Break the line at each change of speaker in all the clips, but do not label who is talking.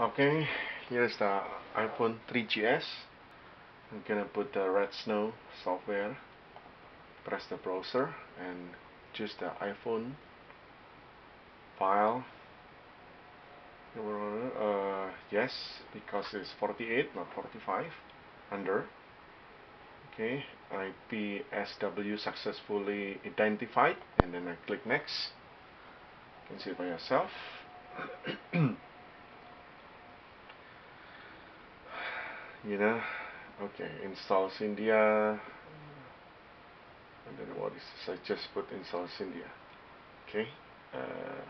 Okay, here's the iPhone 3GS. I'm gonna put the Red Snow software, press the browser, and choose the iPhone file. Uh, yes, because it's 48, not 45, under. Okay, IPSW successfully identified, and then I click next. You can see it by yourself. you know? Okay install Cydia and then what is this? I just put install Cydia okay uh,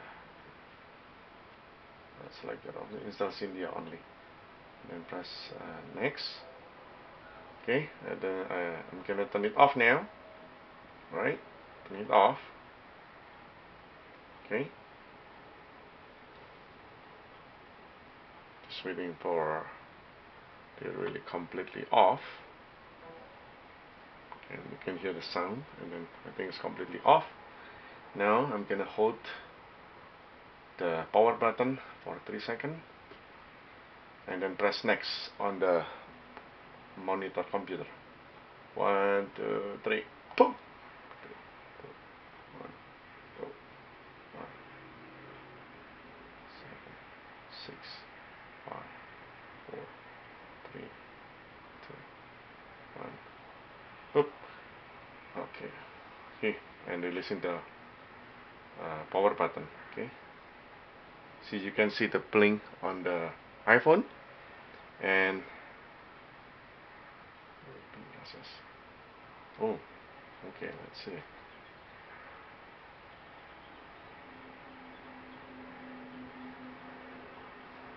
select that only. Install Cydia only. Then press uh, next. Okay and then uh, I'm gonna turn it off now. Right? Turn it off. Okay. Just waiting for they're really completely off. And you can hear the sound and then I think it's completely off. Now I'm gonna hold the power button for 3 seconds and then press next on the monitor computer. One two three boom! Six five four three, two, one. Oop. Okay. Okay. And releasing the uh, power button. Okay. See, you can see the blink on the iPhone, and oh, okay. Let's see.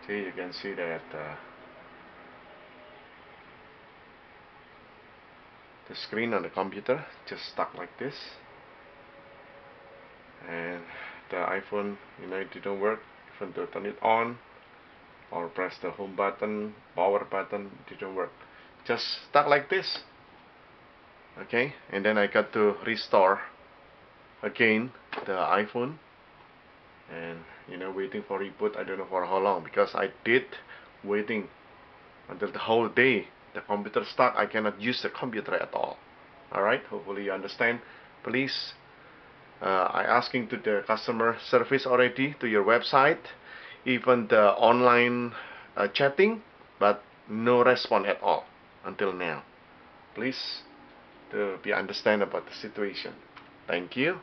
See, you can see that. Uh, the screen on the computer just stuck like this. And the iPhone you know it didn't work. Even to turn it on or press the home button power button didn't work. Just stuck like this. Okay? And then I got to restore again the iPhone. And you know waiting for reboot I don't know for how long because I did waiting until the whole day the computer stuck I cannot use the computer at all. Alright hopefully you understand. Please uh, I asking to the customer service already to your website even the online uh, chatting but no response at all until now. Please to be understand about the situation. Thank you